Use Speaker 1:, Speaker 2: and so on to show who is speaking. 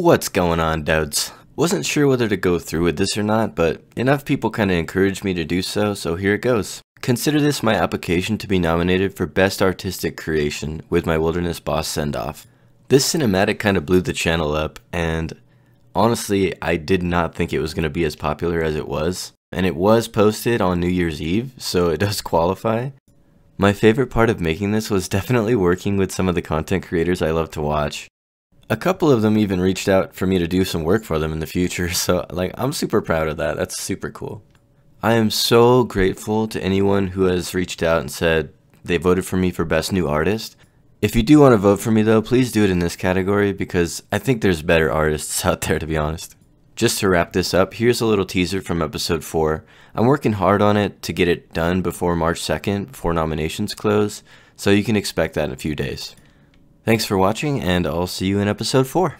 Speaker 1: What's going on, dudes? Wasn't sure whether to go through with this or not, but enough people kinda encouraged me to do so, so here it goes. Consider this my application to be nominated for Best Artistic Creation with my Wilderness Boss send-off. This cinematic kinda blew the channel up, and honestly, I did not think it was gonna be as popular as it was. And it was posted on New Year's Eve, so it does qualify. My favorite part of making this was definitely working with some of the content creators I love to watch. A couple of them even reached out for me to do some work for them in the future, so like I'm super proud of that. That's super cool. I am so grateful to anyone who has reached out and said they voted for me for best new artist. If you do want to vote for me though, please do it in this category because I think there's better artists out there to be honest. Just to wrap this up, here's a little teaser from episode 4. I'm working hard on it to get it done before March 2nd, before nominations close, so you can expect that in a few days. Thanks for watching, and I'll see you in episode 4.